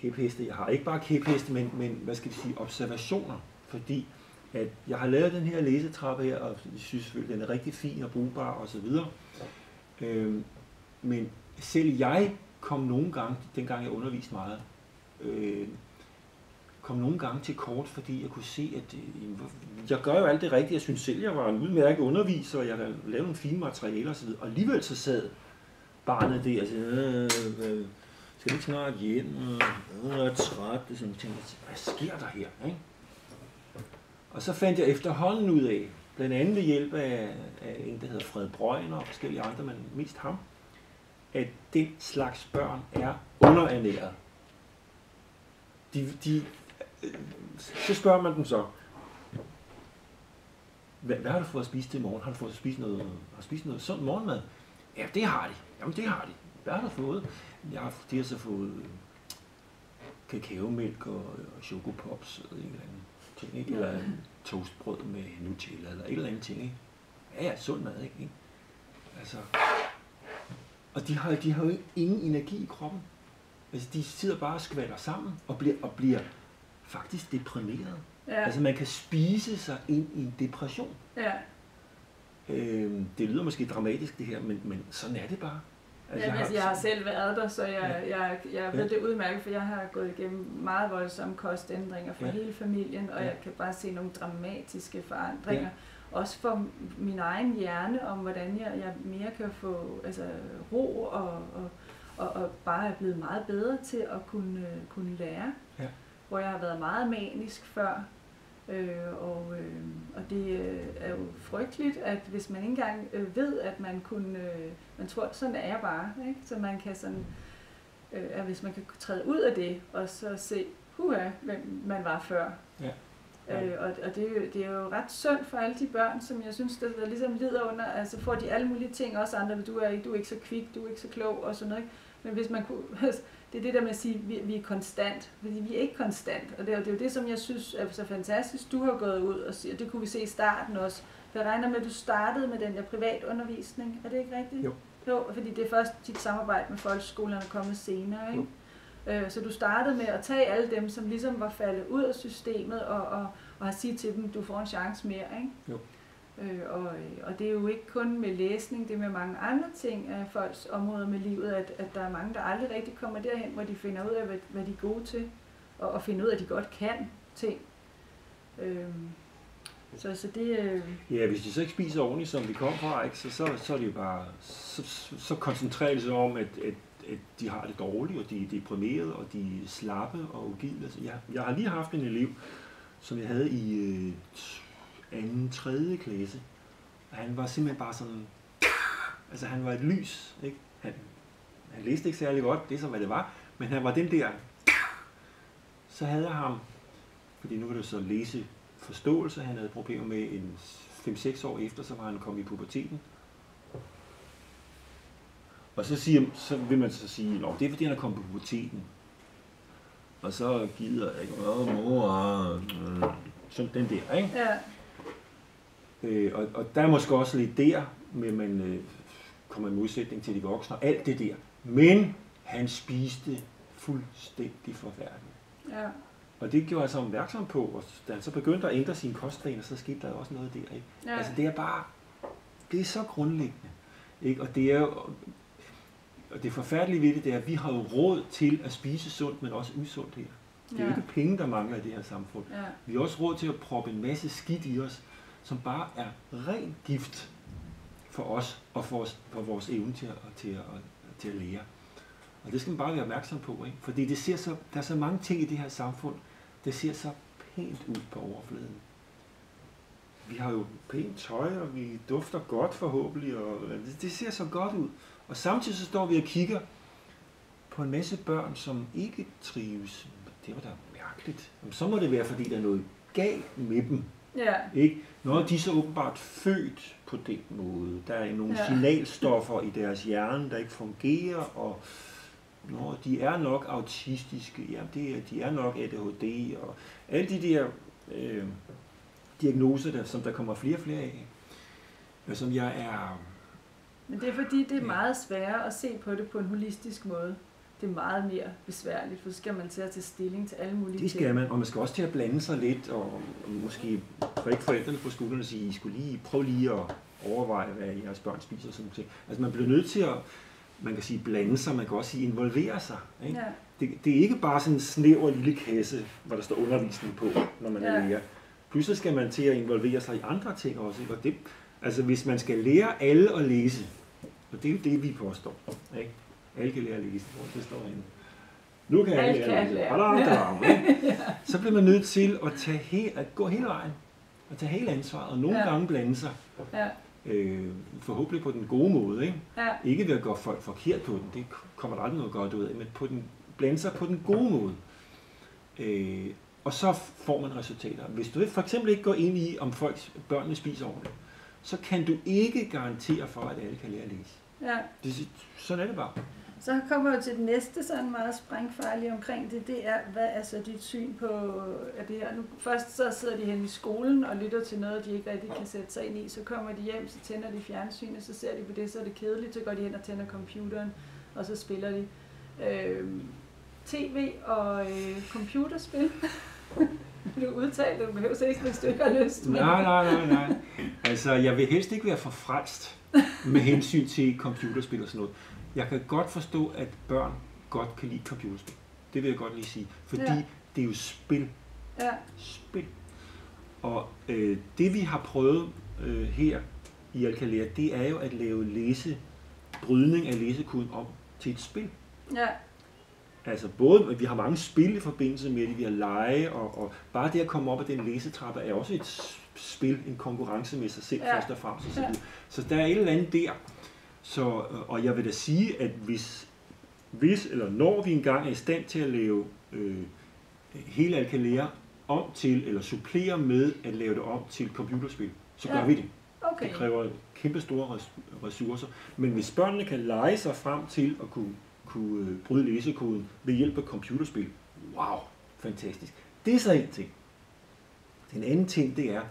kæpheste, jeg har. Ikke bare kæpheste, men, men hvad skal vi sige, observationer. Fordi at jeg har lavet den her læsetrappe her, og jeg synes selvfølgelig, den er rigtig fin og brugbar og så videre. Øhm, men selv jeg kom nogle gange, dengang jeg underviste meget, øh, kom nogle gange til kort, fordi jeg kunne se, at øh, jeg gør jo alt det rigtige. Jeg synes selv, jeg var en udmærket underviser, og jeg lavede nogle fine materialer osv. Og alligevel så sad barnet der og sagde, øh, øh, skal du ikke snart hjem? og jeg er træt. Og sådan, jeg hvad sker der her? Ikke? Og så fandt jeg efterhånden ud af, blandt andet ved hjælp af, af en, der hedder Fred Brøgner og forskellige andre, men mest ham, at den slags børn er underernæret. De, de, så spørger man dem så, hvad, hvad har du fået at spise til i morgen? Har du fået at spise noget, har du spist noget sund morgenmad? Ja, det har de. Jamen, det har de. Hvad har du fået? Jeg har, de har så fået øh, kakaomælk og, og chokopops og en eller anden ting, ikke? Eller toastbrød med Nutella eller et eller andet ting, ikke? Ja, ja, sund mad, ikke? Altså, og de har, de har jo ingen energi i kroppen. Altså, de sidder bare og skvatter sammen og bliver, og bliver faktisk deprimeret. Ja. Altså, man kan spise sig ind i en depression. Ja. Øhm, det lyder måske dramatisk, det her, men, men sådan er det bare. Altså, ja, jeg, har, jeg har selv været der, så jeg, ja. jeg, jeg ved ja. det udmærket, for jeg har gået igennem meget voldsomme kostændringer for ja. hele familien, og ja. jeg kan bare se nogle dramatiske forandringer. Ja. Også for min egen hjerne, om hvordan jeg, jeg mere kan få altså, ro og, og, og, og bare er blevet meget bedre til at kunne, kunne lære. Ja. Hvor jeg har været meget manisk før, Øh, og, øh, og det øh, er jo frygteligt, at hvis man ikke engang øh, ved, at man kunne, øh, man tror, sådan er jeg bare, ikke? så man kan sådan, øh, at hvis man kan træde ud af det, og så se, huha, hvem man var før. Ja. Ja. Øh, og og det, er jo, det er jo ret synd for alle de børn, som jeg synes, der, der ligesom lider under, altså får de alle mulige ting, også andre, du er ikke, du er ikke så kvik, du er ikke så klog og sådan noget. Ikke? Men hvis man kunne, det er det der med at sige, at vi, vi er konstant, fordi vi er ikke konstant. Og det er, det er jo det, som jeg synes er så fantastisk, du har gået ud og siger, det kunne vi se i starten også. Jeg regner med, at du startede med den der privatundervisning, er det ikke rigtigt? Jo. Jo, fordi det er først dit samarbejde med folkeskolerne er kommet senere, ikke? Jo. Øh, så du startede med at tage alle dem, som ligesom var faldet ud af systemet, og, og, og har sige til dem, du får en chance mere, ikke? Jo. Øh, og, øh, og det er jo ikke kun med læsning, det er med mange andre ting af folks områder med livet, at, at der er mange, der aldrig rigtig kommer derhen, hvor de finder ud af, hvad, hvad de er gode til, og, og finder ud af, at de godt kan ting. Øh, så, så det, øh... Ja, hvis de så ikke spiser ordentligt, som de kom fra, ikke, så, så, så er det jo bare, så, så koncentrerer de sig om, at, at, at de har det dårligt, og de er deprimerede, og de er slappe og ugidelige. Altså, jeg, jeg har lige haft en elev, som jeg havde i øh, anden, tredje klasse. Og han var simpelthen bare sådan, altså han var et lys, ikke? Han, han læste ikke særlig godt, det som hvad det var, men han var den der, så havde jeg ham, fordi nu var det så læse forståelse, han havde problemer med en 5-6 år efter, så var han kommet i puberteten. Og så, siger, så vil man så sige, at det er fordi, han er kommet på puberteten. Og så gider jeg ikke, åh mor, sådan den der, ikke? Ja. Øh, og, og der er måske også lidt der, med man øh, kommer i modsætning til de voksne, og alt det der. Men han spiste fuldstændig forfærdeligt. Ja. Og det gjorde jeg så opmærksom på, og da han så begyndte at ændre sine kostvaner, så skete der også noget der. Ikke? Ja. Altså det er bare, det er så grundlæggende. Ikke? Og det er jo, og det forfærdelige ved det, det er, at vi har jo råd til at spise sundt, men også usundt her. Det er ja. jo ikke penge, der mangler i det her samfund. Ja. Vi har også råd til at proppe en masse skidt i os, som bare er ren gift for os og for, os, for vores evne til at, til, at, til at lære. Og det skal man bare være opmærksom på, ikke? fordi det ser så, der er så mange ting i det her samfund, det ser så pænt ud på overfladen. Vi har jo pænt tøj, og vi dufter godt forhåbentlig, og det, det ser så godt ud. Og samtidig så står vi og kigger på en masse børn, som ikke trives. Det var da mærkeligt. Jamen, så må det være, fordi der er noget galt med dem. Ja. Ikke? Når de er så åbenbart født på den måde. Der er nogle ja. signalstoffer i deres hjerne, der ikke fungerer, og når de er nok autistiske, ja, det er, de er nok ADHD, og alle de der øh, diagnoser, der, som der kommer flere og flere af, og som jeg er... Men det er fordi, det er meget sværere at se på det på en holistisk måde. Det er meget mere besværligt, for så skal man til at tage stilling til alle mulige Det skal man, og man skal også til at blande sig lidt, og måske for ikke forældrene på skolen og sige, I skulle lige prøve lige at overveje, hvad jeres børn spiser og sådan noget. Altså man bliver nødt til at, man kan sige blande sig, man kan også sige involvere sig. Ikke? Ja. Det, det er ikke bare sådan en snæver lille kasse, hvor der står undervisning på, når man ja. er lærer. Pludselig skal man til at involvere sig i andre ting også. Ikke? Og det, altså hvis man skal lære alle at læse, og det er jo det, vi påstår. Ikke? Alle kan lære at læse, hvor det står inde. Nu kan alle lære at læse. ja. Så bliver man nødt til at, tage he, at gå hele vejen. At tage hele ansvaret, og nogle ja. gange blande sig. Ja. Øh, forhåbentlig på den gode måde. Ikke? Ja. ikke ved at gøre folk forkert på den, det kommer der aldrig noget godt ud af, men på den, blande sig på den gode måde. Øh, og så får man resultater. Hvis du for eksempel ikke går ind i, om folks børnene spiser ordentligt, så kan du ikke garantere for, at alle kan lære at læse. Ja. Det, sådan er det bare. Så kommer vi til det næste sådan meget sprængfarlige omkring det, det er, hvad er så dit syn på at det her? Nu, først så sidder de hen i skolen og lytter til noget, de ikke rigtig kan sætte sig ind i, så kommer de hjem, så tænder de fjernsynet, så ser de på det, så er det kedeligt, så går de hen og tænder computeren, og så spiller de øh, tv og øh, computerspil. du udtalte, det, du behøver ikke, hvis du ikke har lyst. Men... Nej, nej, nej, nej. Altså, jeg vil helst ikke være for frelst med hensyn til computerspil og sådan noget. Jeg kan godt forstå, at børn godt kan lide computerspil. Det vil jeg godt lige sige. Fordi ja. det er jo spil. Ja. Spil. Og øh, det vi har prøvet øh, her i Alcalera, det er jo at lave læse, brydning af læsekoden om til et spil. Ja. Altså både, at vi har mange spil i forbindelse med det, vi har lege, og, og bare det at komme op ad den læsetrappe er også et spil, en konkurrence med sig selv ja. først og fremmest. Ja. Så der er et eller andet der. Så, og jeg vil da sige, at hvis, hvis eller når vi engang er i stand til at lave øh, hele Alcalera om til, eller supplere med at lave det om til computerspil, så ja. gør vi det. Okay. Det kræver kæmpe store ressourcer. Men hvis børnene kan lege sig frem til at kunne kunne øh, bryde læsekoden ved hjælp af computerspil. Wow, fantastisk. Det er så en ting. Den anden ting, det er,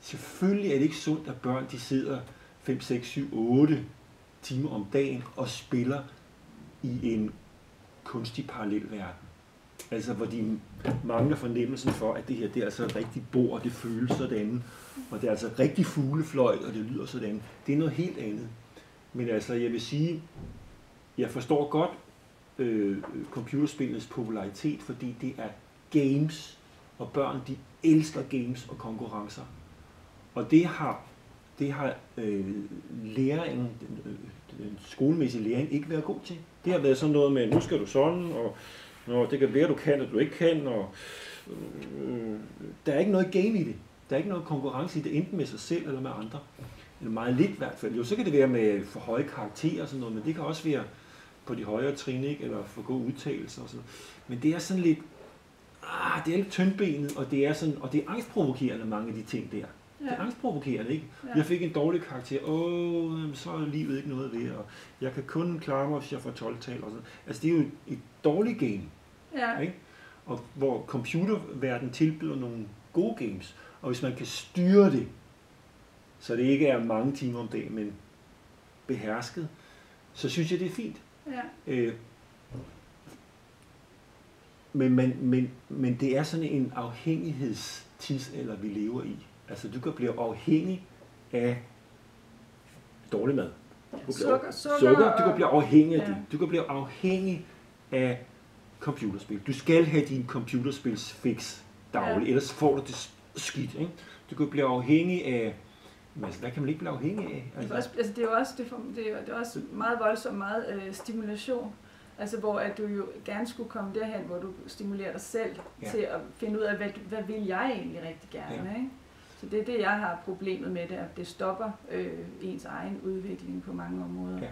selvfølgelig er det ikke sundt, at børn de sidder 5, 6, 7, 8 timer om dagen og spiller i en kunstig parallelverden. Altså, hvor de mangler fornemmelsen for, at det her, det er altså rigtig bord, og det føles sådan, og det er altså rigtig fuglefløjt, og det lyder sådan. Det er noget helt andet. Men altså, jeg vil sige, jeg forstår godt øh, computerspillets popularitet, fordi det er games, og børn de elsker games og konkurrencer. Og det har, det har øh, læringen, den, øh, den skolemæssige læring ikke været god til. Det har været sådan noget med, nu skal du sådan, og når det kan være, du kan, og du ikke kan, og øh, der er ikke noget game i det. Der er ikke noget konkurrence i det, enten med sig selv eller med andre. Eller meget lidt i hvert fald. Jo, så kan det være med for høje karakterer og sådan noget, men det kan også være på de højere trin, ikke? eller for god udtalelse og sådan Men det er sådan lidt, ah, det er lidt tyndbenet, og det er, sådan, og det er angstprovokerende, mange af de ting der. Det er angstprovokerende, ikke? Ja. Jeg fik en dårlig karakter, åh, så er livet ikke noget ved, og jeg kan kun klare mig, hvis jeg får 12-tal og sådan. Altså, det er jo et, et dårligt game, ja. ikke? Og hvor computerverdenen tilbyder nogle gode games, og hvis man kan styre det, så det ikke er mange timer om dagen, men behersket, så synes jeg, det er fint. Ja. Øh, men, men, men, men det er sådan en afhængighedstidsalder, vi lever i. Altså, du kan blive afhængig af dårlig mad. Du kan sukker, sukker, sukker, du kan blive afhængig af ja. det. Du kan blive afhængig af computerspil. Du skal have din computerspils fix dagligt, ja. ellers får du det skidt. Ikke? Du kan blive afhængig af altså, hvad kan man ikke blive afhængig af? Altså, det, er også, altså, det er jo også, det er, det er, det er også meget voldsomt, meget øh, stimulation. Altså, hvor at du jo gerne skulle komme derhen, hvor du stimulerer dig selv ja. til at finde ud af, hvad, hvad vil jeg egentlig rigtig gerne, ja. ikke? Så det er det, jeg har problemet med det, at det stopper øh, ens egen udvikling på mange områder. Ja.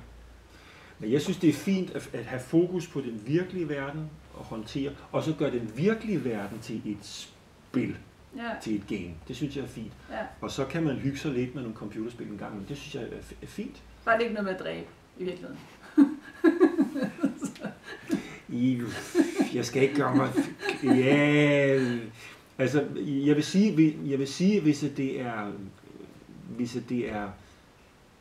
Men jeg synes, det er fint at, at have fokus på den virkelige verden og håndtere, og så gøre den virkelige verden til et spil ja. til et game. Det synes jeg er fint. Ja. Og så kan man hygge sig lidt med nogle computerspil en gang, men det synes jeg er fint. Bare det ikke noget med at dræbe, i virkeligheden. I, jeg skal ikke gøre mig... Ja, altså, jeg vil sige, jeg vil sige hvis det er... Hvis det er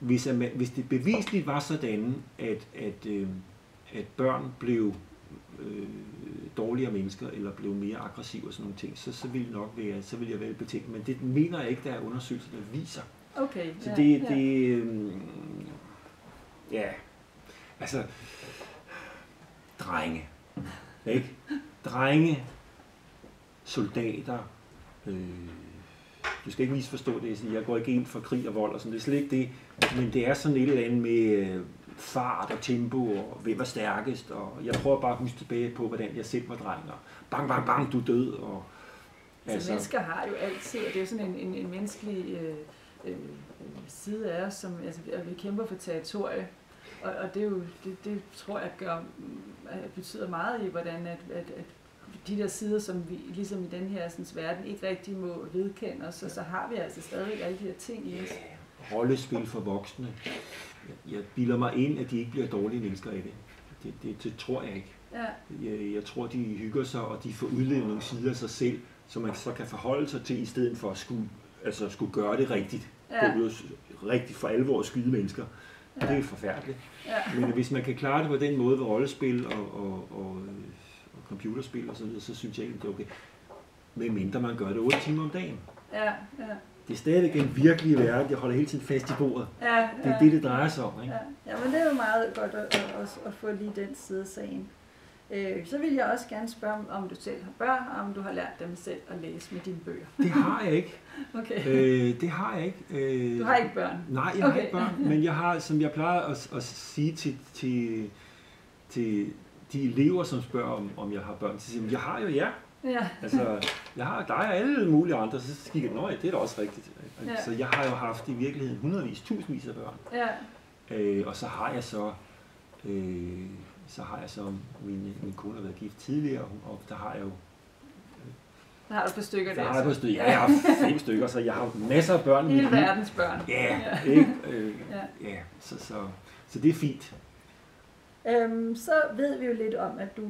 hvis, at, hvis det bevisligt var sådan, at, at, øh, at børn blev øh, dårligere mennesker, eller blev mere aggressive og sådan nogle ting, så, så vil nok være, så vil jeg være betænkt. Men det mener jeg ikke, der er undersøgelser, der viser. Okay. Så ja, det, ja. det øh, ja, altså, drenge, ikke? Drenge, soldater, øh, du skal ikke misforstå det, jeg siger, jeg går ikke ind for krig og vold og sådan, det er slet ikke det, men det er sådan et eller andet med øh, fart og tempo, og hvem er stærkest, og jeg prøver bare at huske tilbage på, hvordan jeg selv var dreng, og bang, bang, bang, du er død, og Altså, altså, mennesker har jo altid, og det er jo sådan en, en, en menneskelig øh, øh, side af os, som altså, at vi kæmper for territorie. Og, og det, er jo, det, det tror jeg gør, at betyder meget i, hvordan at, at, at de der sider, som vi ligesom i den her sådan, verden ikke rigtig må vedkende os, og så har vi altså stadig alle de her ting i os. Ja, rollespil for voksne. Jeg, jeg bilder mig ind, at de ikke bliver dårlige mennesker af det. Det, det, det tror jeg ikke. Ja, Jeg, jeg tror, de hygger sig, og de får udlevet nogle sider af sig selv, som man så kan forholde sig til, i stedet for at skulle, altså skulle gøre det rigtigt. ja, Gå ud og s- rigtig for alvor at skyde mennesker. Ja. Det er forfærdeligt. ja. Men hvis man kan klare det på den måde ved rollespil og, og, og computerspil og så videre, så synes jeg ikke, det er okay. Med mindre man gør det 8 timer om dagen. Ja, ja, Det er stadigvæk den virkelige verden. Jeg holder hele tiden fast i bordet. ja, Det er ja. det, det drejer sig om. Ikke? Ja, ja, men det er jo meget godt at, at, at, at få lige den side af sagen. Øh, så vil jeg også gerne spørge, om, du selv har børn, og om du har lært dem selv at læse med dine bøger. Det har jeg ikke. Okay. Øh, det har jeg ikke. Øh, Du har ikke børn? Nej, jeg har Okay. ikke børn, men jeg har, som jeg plejer at, at sige til, til, til de elever, som spørger, om, om jeg har børn, så siger jeg, jeg har jo jer. Ja. Altså, jeg har dig og alle mulige andre, så kigger jeg, ja, det er da også rigtigt. Ja. Så jeg har jo haft i virkeligheden hundredvis, tusindvis af børn. Ja, Øh, og så har jeg så, øh, så har jeg så, min, min kone har været gift tidligere, og der har jeg jo der har du et par stykker der der. har jeg, så. på stykker, ja, jeg har fem stykker, så jeg har masser af børn Hele verdens børn. Ja, ikke? Øh, Ja. ja, så, så, så det er fint. Øhm, så ved vi jo lidt om, at du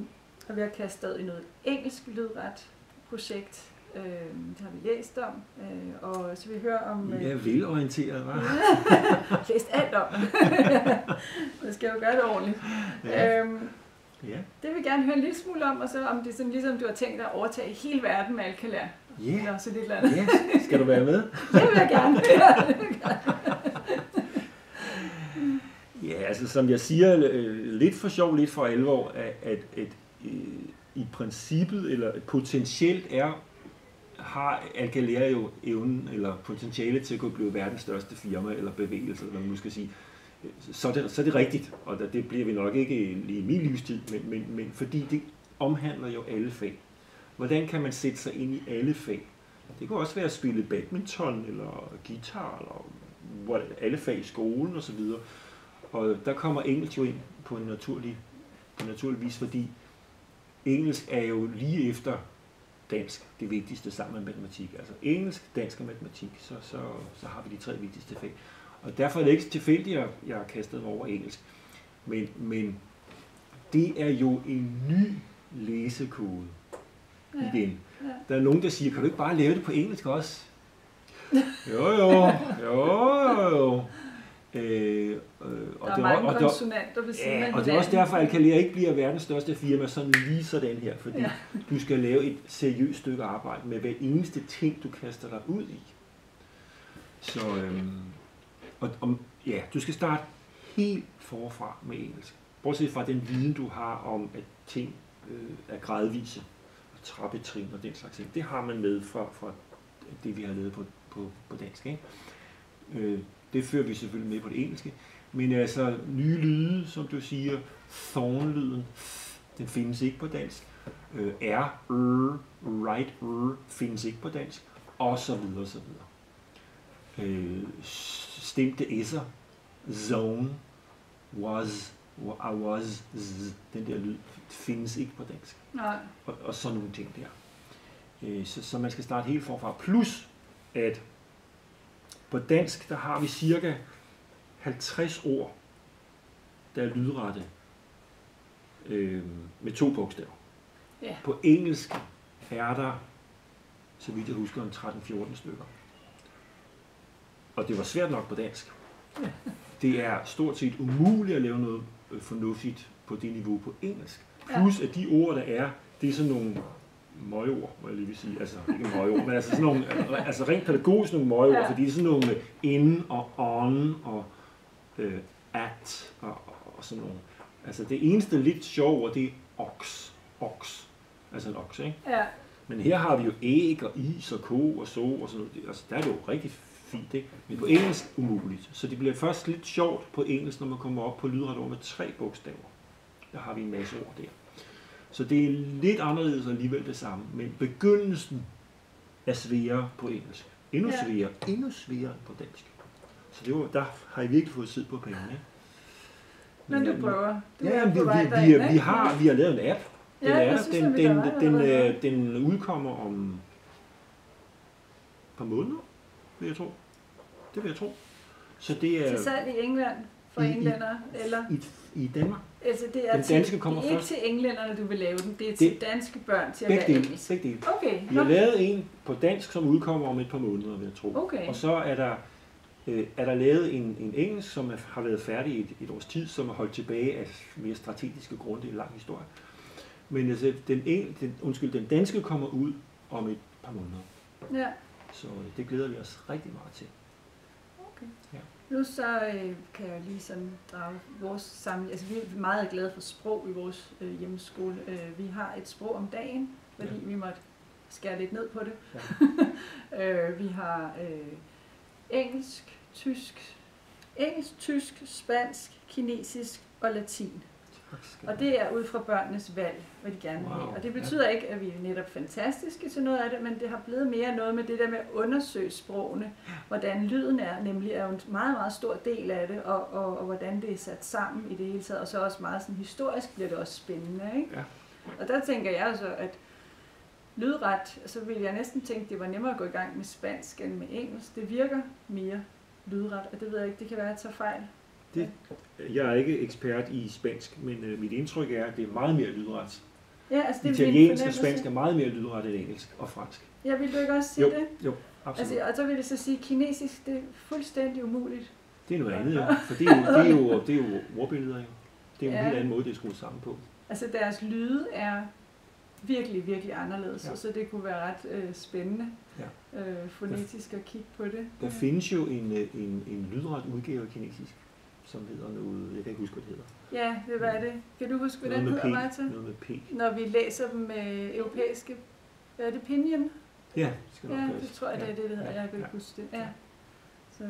er ved at kaste dig ud i noget engelsk lydret projekt. Øhm, det har vi læst om. Øh, og så vil vi høre om... I er velorienteret, hva'? læst alt om. Jeg skal jo gøre det ordentligt. Ja. Øhm, Ja. det vil vi gerne høre en lille smule om, og så om det er sådan, ligesom du har tænkt dig at overtage hele verden med Alcalá. Ja. Eller så lidt eller andet. Skal du være med? Det vil jeg gerne. Ja, altså som jeg siger, øh, lidt for sjov, lidt for alvor, at, at, at øh, i princippet, eller potentielt er, har Alcalera jo evnen, eller potentiale til at kunne blive verdens største firma, eller bevægelse, eller hvad man nu skal sige. Så er det, så er det rigtigt, og det bliver vi nok ikke lige i min livstid, men, men, men fordi det omhandler jo alle fag. Hvordan kan man sætte sig ind i alle fag? Det kunne også være at spille badminton, eller guitar, eller alle fag i skolen osv. Og der kommer engelsk jo ind på en naturlig, på naturlig vis, fordi engelsk er jo lige efter dansk det vigtigste sammen med matematik. Altså engelsk, dansk og matematik, så, så, så har vi de tre vigtigste fag. Og derfor er det ikke tilfældigt, at jeg har kastet mig over engelsk. Men, men det er jo en ny læsekode igen. Ja. Der er nogen, der siger, kan du ikke bare lave det på engelsk også? Jo, jo, jo, jo. Øh, øh, og Der er det, mange og, konsonanter ved siden af Ja, og det er også derfor, at Alcalea ikke bliver verdens største firma, sådan lige sådan her, fordi ja. du skal lave et seriøst stykke arbejde med hver eneste ting, du kaster dig ud i. Så, øhm, og, om, ja, du skal starte helt forfra med engelsk. Bortset fra den viden, du har om, at ting øh, er gradvise, og trappetrin og den slags ting. Det har man med fra, fra det, vi har lavet på, på, på dansk. Ikke? Øh, det fører vi selvfølgelig med på det engelske. Men altså, nye lyde, som du siger, thorn-lyden, den findes ikke på dansk. Øh, R, R, right, R, findes ikke på dansk. Og så videre, så videre. Øh, stemte s'er, zone, was, I was, z, den der lyd, findes ikke på dansk. Nej. Og, og sådan nogle ting der. Øh, så, så man skal starte helt forfra. Plus, at på dansk, der har vi cirka 50 ord, der er lydrette øh, med to bogstaver. Ja. På engelsk er der, så vidt jeg husker, en 13-14 stykker. Og det var svært nok på dansk. Det er stort set umuligt at lave noget øh, fornuftigt på det niveau på engelsk. Plus at de ord, der er, det er sådan nogle møgord, må jeg lige vil sige. Altså, ikke møgord, men altså sådan nogle, altså rent pædagogisk nogle møgord, ja. fordi det er sådan nogle in og on og øh, at og, og sådan nogle. Altså det eneste lidt sjove, det er ox. Ox. Altså en oks, ikke? Ja. Men her har vi jo æg og is og ko og så og sådan noget. Altså der er det jo rigtig fint, ikke? Men på engelsk umuligt. Så det bliver først lidt sjovt på engelsk, når man kommer op på lydret ord med tre bogstaver. Der har vi en masse ord der. Så det er lidt anderledes alligevel det samme. Men begyndelsen er sværere på engelsk. Endnu ja. sværere. Endnu sværere på dansk. Så det var, der har I virkelig fået tid på pengene. Men du prøver. Du ja, vi, vi, vi, vi, vi, har, vi har lavet en app. Den, ja, er, synes, den, den, den, den, øh, den udkommer om et par måneder, vil jeg tro. Det vil jeg tro. Så det er... Til salg i England for englænder, eller? I, I Danmark. Altså det er, den danske kommer det er først. ikke til englænderne, du vil lave den. Det er til det, danske børn til at lære dele, engelsk. Begge dele. Okay. Vi har lavet en på dansk, som udkommer om et par måneder, vil jeg tro. Okay. Og så er der, øh, er der lavet en, en engelsk, som er, har været færdig i et, et års tid, som er holdt tilbage af mere strategiske grunde. Det er en lang historie. Men altså, den, en, den, undskyld, den danske kommer ud om et par måneder. Ja. Så øh, det glæder vi os rigtig meget til. Okay. Ja. Nu så øh, kan jeg lige sådan drage vores samling. Altså vi er meget glade for sprog i vores øh, hjemmeskole. Øh, vi har et sprog om dagen, fordi ja. vi måtte skære lidt ned på det. Ja. øh, vi har øh, engelsk, tysk, engelsk, tysk, spansk, kinesisk og latin. Og det er ud fra børnenes valg, hvad de gerne vil wow. have. Og det betyder ja. ikke, at vi er netop fantastiske til noget af det, men det har blevet mere noget med det der med at undersøge sprogene, hvordan lyden er, nemlig er jo en meget, meget stor del af det, og, og, og hvordan det er sat sammen i det hele taget, og så også meget sådan historisk bliver det også spændende. Ikke? Ja. Og der tænker jeg altså, at lydret, så vil jeg næsten tænke, at det var nemmere at gå i gang med spansk end med engelsk. Det virker mere lydret, og det ved jeg ikke, det kan være, at jeg tager fejl. Det, jeg er ikke ekspert i spansk, men øh, mit indtryk er, at det er meget mere lydret. Ja, altså det Italiensk og spansk er meget mere lydret end engelsk og fransk. Ja, vil du ikke også sige jo, det? Jo, absolut. Altså, og så vil jeg så sige, at kinesisk det er fuldstændig umuligt. Det er noget andet, jo. For det er jo, det er jo, det er jo ordbilleder, jo. Det er jo en Ja. helt anden måde, det er skruet sammen på. Altså deres lyde er virkelig, virkelig anderledes, Ja. ja. så det kunne være ret øh, spændende Ja. øh, fonetisk at kigge på det. Der findes jo en, øh, en, en lydret udgave af kinesisk, som hedder noget, jeg kan ikke huske, hvad det hedder. Ja, det var det. Kan du huske, hvad den med hedder. Martha? Noget med P. Når vi læser dem med europæiske... Hvad er det? Pinion? Ja, det skal nok Ja, det tror jeg, det er det, det hedder. Ja, Jeg kan ikke ja. huske det. Ja. Så